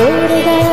Go to that.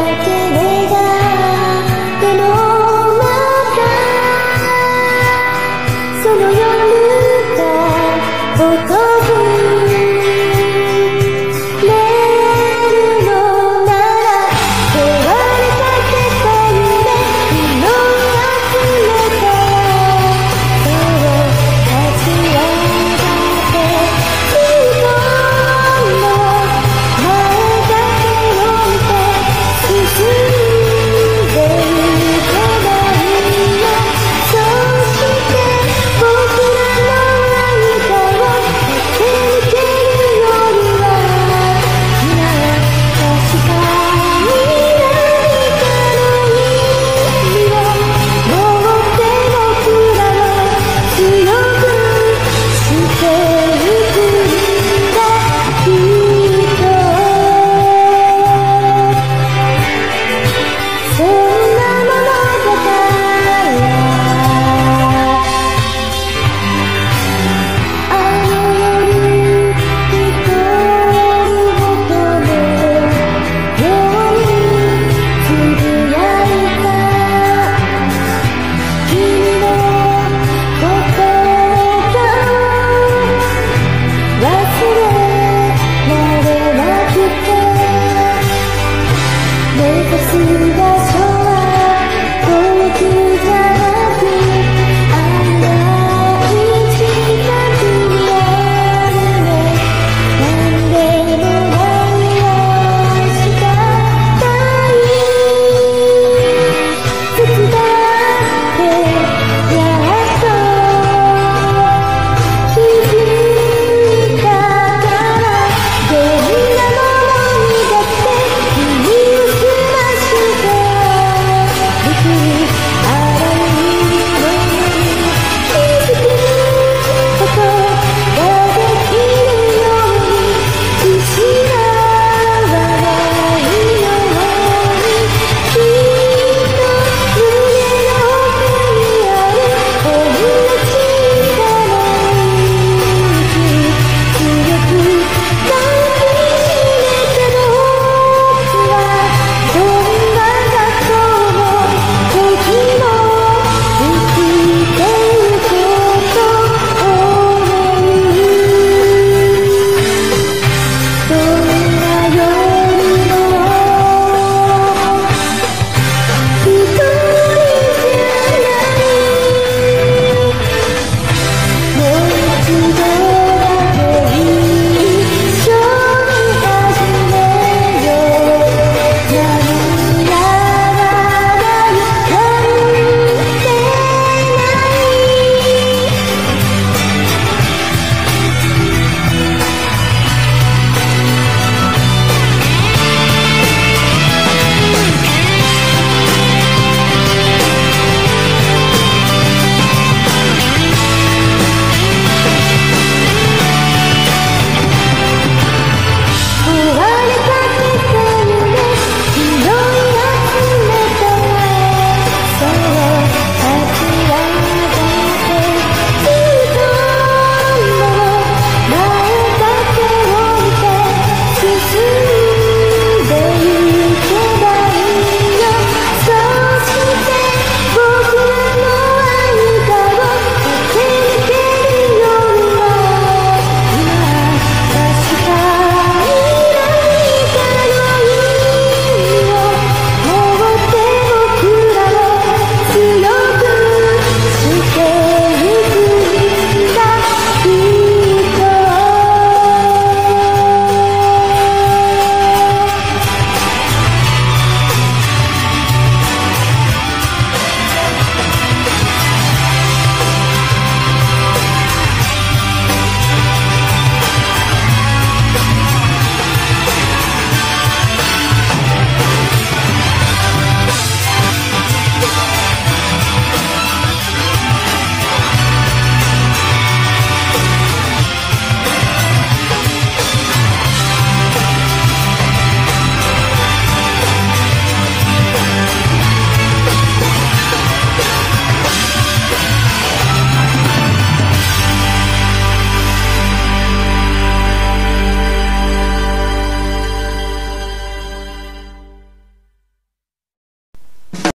to the.